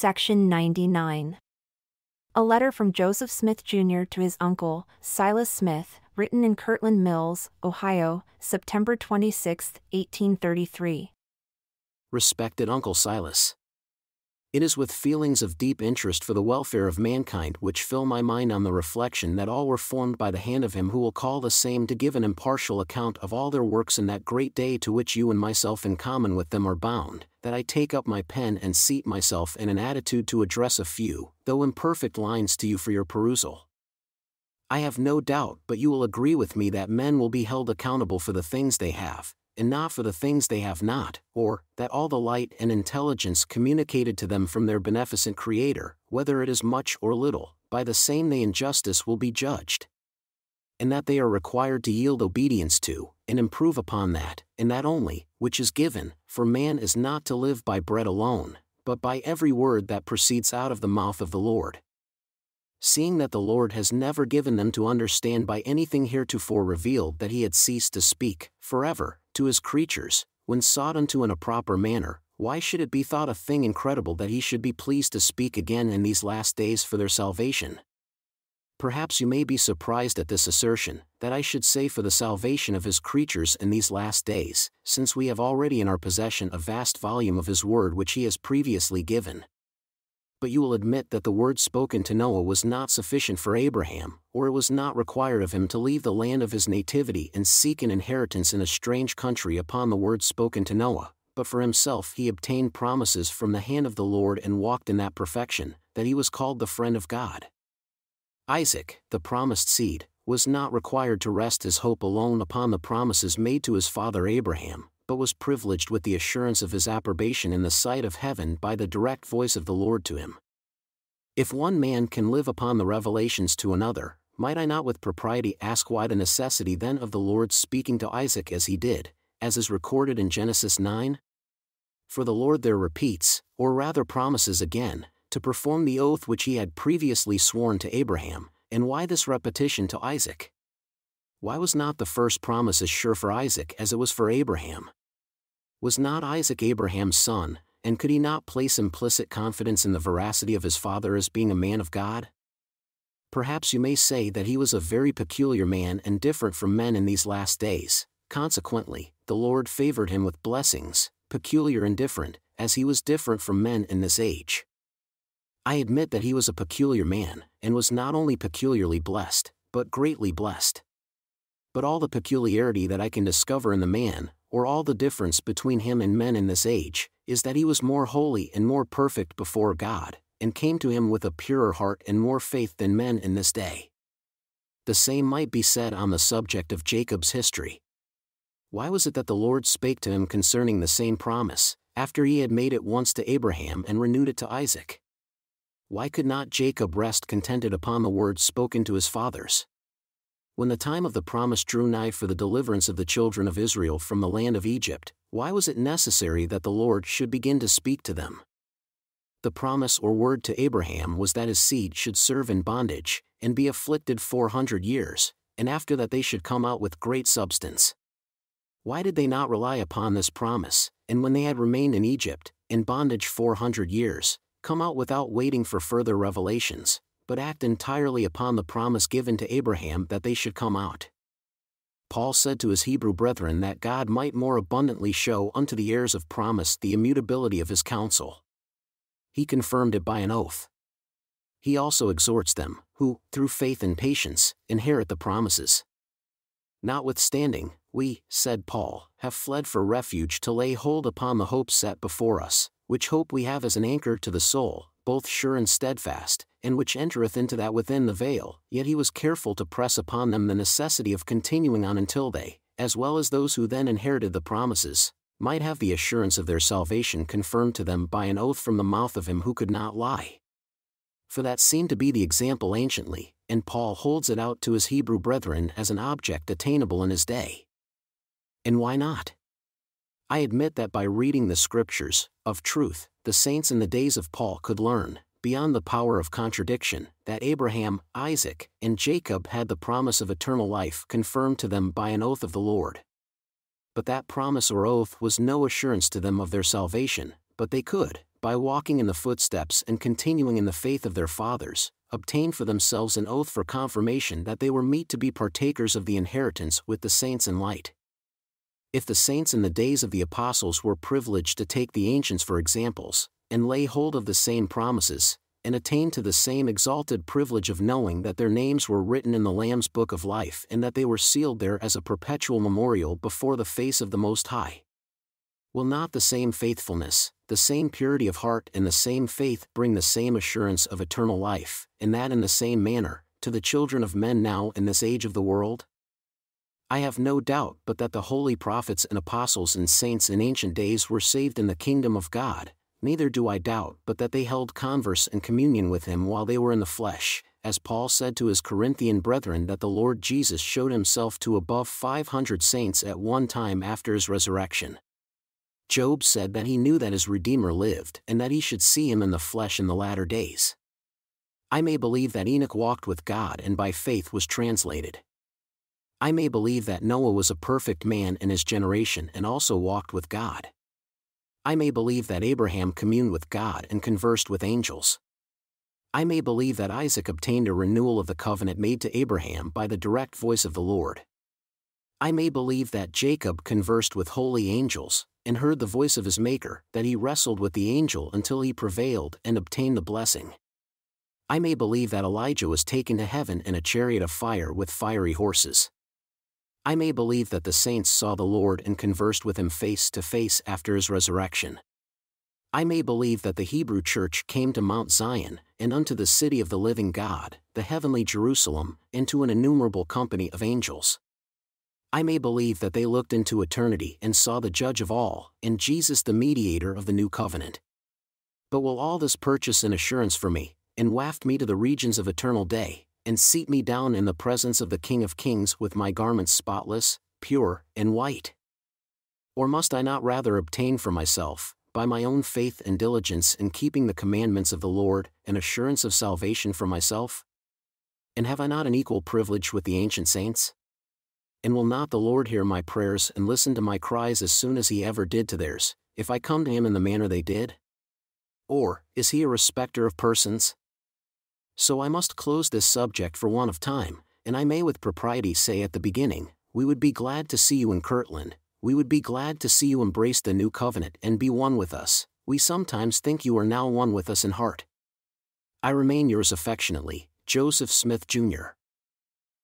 Section 99. A letter from Joseph Smith Jr. to his uncle, Silas Smith, written in Kirtland Mills, Ohio, September 26, 1833. Respected Uncle Silas. It is with feelings of deep interest for the welfare of mankind which fill my mind on the reflection that all were formed by the hand of him who will call the same to give an impartial account of all their works in that great day to which you and myself in common with them are bound, that I take up my pen and seat myself in an attitude to address a few, though imperfect lines to you for your perusal. I have no doubt but you will agree with me that men will be held accountable for the things they have, and not for the things they have not, or, that all the light and intelligence communicated to them from their beneficent Creator, whether it is much or little, by the same they in justice will be judged. And that they are required to yield obedience to, and improve upon that, and that only, which is given, for man is not to live by bread alone, but by every word that proceeds out of the mouth of the Lord seeing that the Lord has never given them to understand by anything heretofore revealed that he had ceased to speak, forever, to his creatures, when sought unto in a proper manner, why should it be thought a thing incredible that he should be pleased to speak again in these last days for their salvation? Perhaps you may be surprised at this assertion, that I should say for the salvation of his creatures in these last days, since we have already in our possession a vast volume of his word which he has previously given, but you will admit that the word spoken to Noah was not sufficient for Abraham, or it was not required of him to leave the land of his nativity and seek an inheritance in a strange country upon the word spoken to Noah, but for himself he obtained promises from the hand of the Lord and walked in that perfection, that he was called the friend of God. Isaac, the promised seed, was not required to rest his hope alone upon the promises made to his father Abraham, but was privileged with the assurance of his approbation in the sight of heaven by the direct voice of the Lord to him. If one man can live upon the revelations to another, might I not with propriety ask why the necessity then of the Lord speaking to Isaac as he did, as is recorded in Genesis 9? For the Lord there repeats, or rather promises again, to perform the oath which he had previously sworn to Abraham, and why this repetition to Isaac? Why was not the first promise as sure for Isaac as it was for Abraham? Was not Isaac Abraham's son, and could he not place implicit confidence in the veracity of his father as being a man of God? Perhaps you may say that he was a very peculiar man and different from men in these last days, consequently, the Lord favored him with blessings, peculiar and different, as he was different from men in this age. I admit that he was a peculiar man, and was not only peculiarly blessed, but greatly blessed. But all the peculiarity that I can discover in the man, or all the difference between him and men in this age, is that he was more holy and more perfect before God, and came to him with a purer heart and more faith than men in this day. The same might be said on the subject of Jacob's history. Why was it that the Lord spake to him concerning the same promise, after he had made it once to Abraham and renewed it to Isaac? Why could not Jacob rest contented upon the words spoken to his fathers? When the time of the promise drew nigh for the deliverance of the children of Israel from the land of Egypt, why was it necessary that the Lord should begin to speak to them? The promise or word to Abraham was that his seed should serve in bondage, and be afflicted four hundred years, and after that they should come out with great substance. Why did they not rely upon this promise, and when they had remained in Egypt, in bondage four hundred years, come out without waiting for further revelations, but act entirely upon the promise given to Abraham that they should come out. Paul said to his Hebrew brethren that God might more abundantly show unto the heirs of promise the immutability of his counsel. He confirmed it by an oath. He also exhorts them, who, through faith and patience, inherit the promises. Notwithstanding, we, said Paul, have fled for refuge to lay hold upon the hope set before us, which hope we have as an anchor to the soul, both sure and steadfast, and which entereth into that within the veil, yet he was careful to press upon them the necessity of continuing on until they, as well as those who then inherited the promises, might have the assurance of their salvation confirmed to them by an oath from the mouth of him who could not lie. For that seemed to be the example anciently, and Paul holds it out to his Hebrew brethren as an object attainable in his day. And why not? I admit that by reading the Scriptures, of truth, the saints in the days of Paul could learn, beyond the power of contradiction, that Abraham, Isaac, and Jacob had the promise of eternal life confirmed to them by an oath of the Lord. But that promise or oath was no assurance to them of their salvation, but they could, by walking in the footsteps and continuing in the faith of their fathers, obtain for themselves an oath for confirmation that they were meet to be partakers of the inheritance with the saints in light. If the saints in the days of the apostles were privileged to take the ancients for examples, and lay hold of the same promises, and attain to the same exalted privilege of knowing that their names were written in the Lamb's book of life and that they were sealed there as a perpetual memorial before the face of the Most High. Will not the same faithfulness, the same purity of heart, and the same faith bring the same assurance of eternal life, and that in the same manner, to the children of men now in this age of the world? I have no doubt but that the holy prophets and apostles and saints in ancient days were saved in the kingdom of God, neither do I doubt but that they held converse and communion with him while they were in the flesh, as Paul said to his Corinthian brethren that the Lord Jesus showed himself to above 500 saints at one time after his resurrection. Job said that he knew that his Redeemer lived and that he should see him in the flesh in the latter days. I may believe that Enoch walked with God and by faith was translated. I may believe that Noah was a perfect man in his generation and also walked with God. I may believe that Abraham communed with God and conversed with angels. I may believe that Isaac obtained a renewal of the covenant made to Abraham by the direct voice of the Lord. I may believe that Jacob conversed with holy angels, and heard the voice of his Maker, that he wrestled with the angel until he prevailed and obtained the blessing. I may believe that Elijah was taken to heaven in a chariot of fire with fiery horses. I may believe that the saints saw the Lord and conversed with him face to face after his resurrection. I may believe that the Hebrew church came to Mount Zion, and unto the city of the living God, the heavenly Jerusalem, and to an innumerable company of angels. I may believe that they looked into eternity and saw the judge of all, and Jesus the mediator of the new covenant. But will all this purchase an assurance for me, and waft me to the regions of eternal day, and seat me down in the presence of the King of Kings with my garments spotless, pure, and white? Or must I not rather obtain for myself, by my own faith and diligence in keeping the commandments of the Lord, an assurance of salvation for myself? And have I not an equal privilege with the ancient saints? And will not the Lord hear my prayers and listen to my cries as soon as he ever did to theirs, if I come to him in the manner they did? Or, is he a respecter of persons? So I must close this subject for want of time, and I may with propriety say at the beginning, we would be glad to see you in Kirtland, we would be glad to see you embrace the new covenant and be one with us, we sometimes think you are now one with us in heart. I remain yours affectionately, Joseph Smith, Jr.